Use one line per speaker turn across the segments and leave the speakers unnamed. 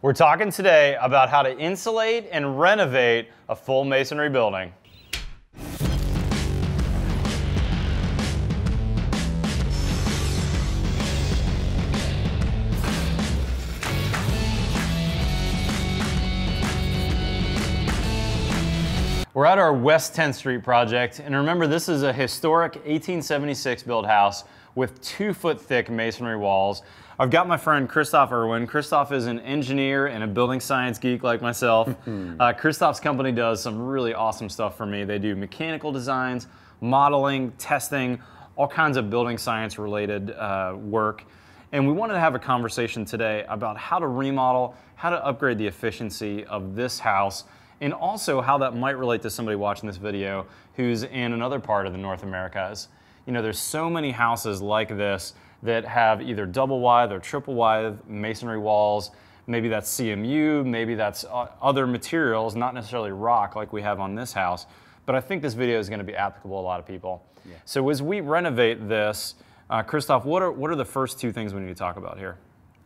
We're talking today about how to insulate and renovate a full masonry building. We're at our West 10th Street project, and remember this is a historic 1876 built house with two foot thick masonry walls. I've got my friend Kristof Irwin. Kristof is an engineer and a building science geek like myself. uh, Kristof's company does some really awesome stuff for me. They do mechanical designs, modeling, testing, all kinds of building science related uh, work. And we wanted to have a conversation today about how to remodel, how to upgrade the efficiency of this house and also how that might relate to somebody watching this video who's in another part of the North Americas. You know, there's so many houses like this that have either double wide or triple wide masonry walls. Maybe that's CMU, maybe that's other materials, not necessarily rock like we have on this house. But I think this video is going to be applicable to a lot of people. Yeah. So as we renovate this, uh, Kristof, what are, what are the first two things we need to talk about here?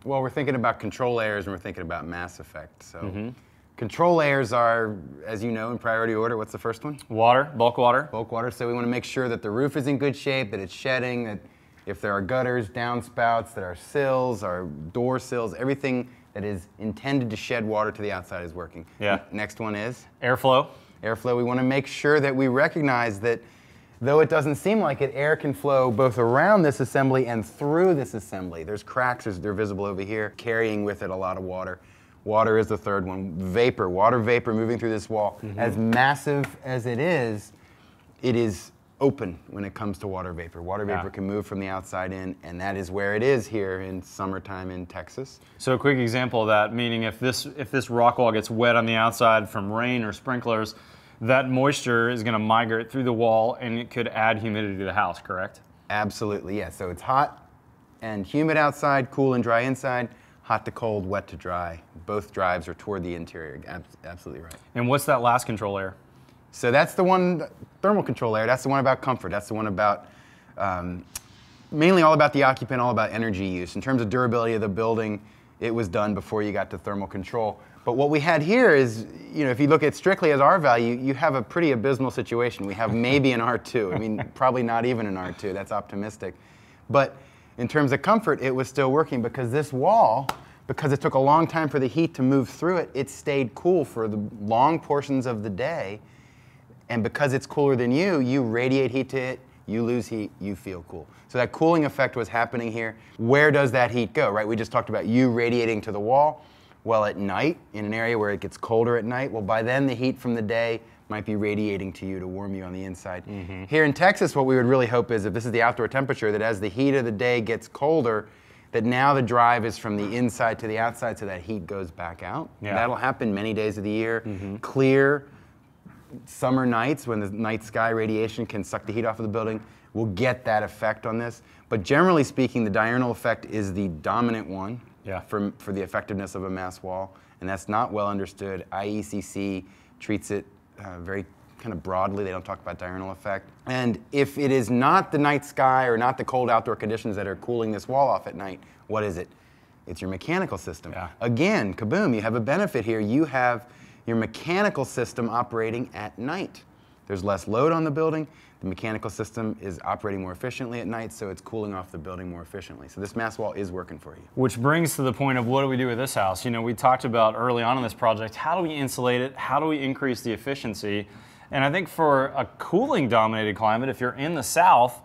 Well, we're thinking about control layers and we're thinking about mass effect. So. Mm-hmm. Control layers are, as you know, in priority order. What's the first one?
Water, bulk water.
Bulk water. So we want to make sure that the roof is in good shape, that it's shedding, that if there are gutters, downspouts, that our sills, our door sills, everything that is intended to shed water to the outside is working.
Yeah.
Next one is?
Airflow.
Airflow. We want to make sure that we recognize that though it doesn't seem like it, air can flow both around this assembly and through this assembly. There's cracks, they're visible over here, carrying with it a lot of water. Water is the third one. Vapor, water vapor moving through this wall. Mm-hmm. As massive as it is, it is open when it comes to water vapor. Water vapor yeah. can move from the outside in, and that is where it is here in summertime in Texas.
So a quick example of that, meaning if this if this rock wall gets wet on the outside from rain or sprinklers, that moisture is going to migrate through the wall and it could add humidity to the house, correct?
Absolutely, yes. So it's hot and humid outside, cool and dry inside hot to cold, wet to dry. Both drives are toward the interior. absolutely right.
And what's that last control layer?
So that's the one, thermal control layer. That's the one about comfort. That's the one about um, mainly all about the occupant, all about energy use. In terms of durability of the building, it was done before you got to thermal control. But what we had here is, you know, if you look at strictly as R value, you have a pretty abysmal situation. We have maybe an R2. I mean, probably not even an R2. That's optimistic. But in terms of comfort, it was still working because this wall, because it took a long time for the heat to move through it, it stayed cool for the long portions of the day. And because it's cooler than you, you radiate heat to it, you lose heat, you feel cool. So that cooling effect was happening here. Where does that heat go, right? We just talked about you radiating to the wall. Well, at night, in an area where it gets colder at night, well, by then the heat from the day might be radiating to you to warm you on the inside. Mm-hmm. Here in Texas, what we would really hope is if this is the outdoor temperature, that as the heat of the day gets colder, that now the drive is from the inside to the outside so that heat goes back out. Yeah. That'll happen many days of the year. Mm-hmm. Clear summer nights when the night sky radiation can suck the heat off of the building will get that effect on this. But generally speaking, the diurnal effect is the dominant one yeah. for, for the effectiveness of a mass wall, and that's not well understood. IECC treats it uh, very kind of broadly. They don't talk about diurnal effect. And if it is not the night sky or not the cold outdoor conditions that are cooling this wall off at night, what is it? It's your mechanical system. Yeah. Again, kaboom, you have a benefit here. You have your mechanical system operating at night. There's less load on the building. The mechanical system is operating more efficiently at night, so it's cooling off the building more efficiently. So this mass wall is working for you.
Which brings to the point of what do we do with this house? You know, we talked about early on in this project, how do we insulate it? How do we increase the efficiency? And I think for a cooling dominated climate, if you're in the south,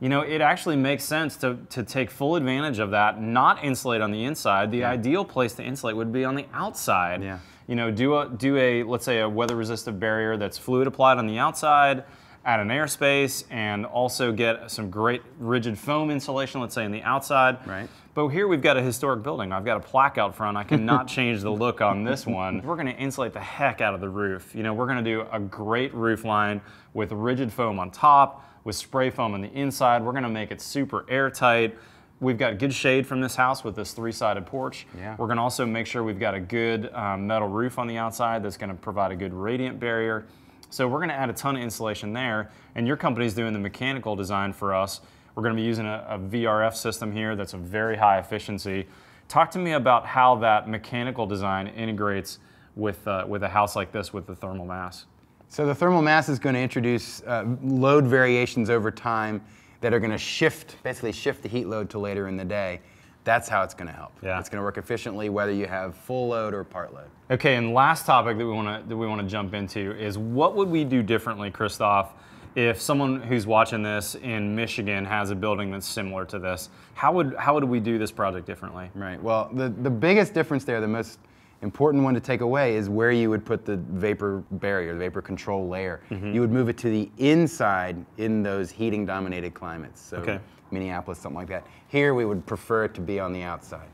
you know, it actually makes sense to, to take full advantage of that, not insulate on the inside. The yeah. ideal place to insulate would be on the outside. Yeah. You know, do a, do a, let's say a weather resistive barrier that's fluid applied on the outside, add an airspace and also get some great rigid foam insulation, let's say in the outside.
Right.
But here we've got a historic building. I've got a plaque out front. I cannot change the look on this one. We're gonna insulate the heck out of the roof. You know, we're gonna do a great roof line with rigid foam on top, with spray foam on the inside. We're gonna make it super airtight. We've got good shade from this house with this three-sided porch. Yeah. We're gonna also make sure we've got a good um, metal roof on the outside that's gonna provide a good radiant barrier. So we're gonna add a ton of insulation there, and your company's doing the mechanical design for us. We're gonna be using a, a VRF system here that's a very high efficiency Talk to me about how that mechanical design integrates with, uh, with a house like this with the thermal mass.
So the thermal mass is going to introduce uh, load variations over time that are going to shift, basically shift the heat load to later in the day. That's how it's going to help.
Yeah.
It's going to work efficiently whether you have full load or part load.
Okay, and last topic that we want to that we want to jump into is what would we do differently, Kristof, if someone who's watching this in Michigan has a building that's similar to this? How would how would we do this project differently?
Right. Well, the, the biggest difference there, the most important one to take away is where you would put the vapor barrier, the vapor control layer.
Mm-hmm.
You would move it to the inside in those heating dominated climates. So
Okay.
Minneapolis, something like that. Here we would prefer it to be on the outside.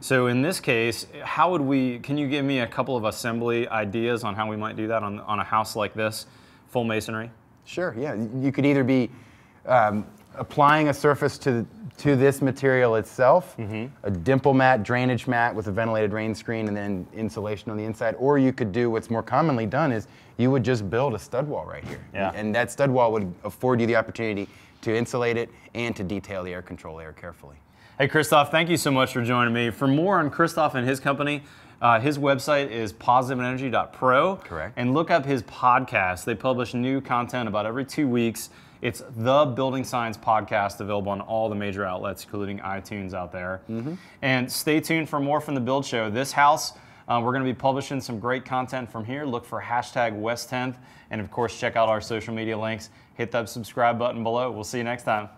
So in this case, how would we? Can you give me a couple of assembly ideas on how we might do that on on a house like this, full masonry?
Sure, yeah. You could either be um, applying a surface to, to this material itself,
Mm-hmm.
a dimple mat, drainage mat with a ventilated rain screen and then insulation on the inside, or you could do what's more commonly done is you would just build a stud wall right here.
Yeah.
And that stud wall would afford you the opportunity to insulate it and to detail the air control layer carefully.
Hey, Kristof, thank you so much for joining me. For more on Kristof and his company, uh, his website is positiveenergy.pro.
Correct.
And look up his podcast. They publish new content about every two weeks. It's the Building Science podcast, available on all the major outlets, including iTunes out there. And stay tuned for more from the Build Show. This house, uh, we're going to be publishing some great content from here. Look for hashtag West 10th. And of course, check out our social media links. Hit that subscribe button below. We'll see you next time.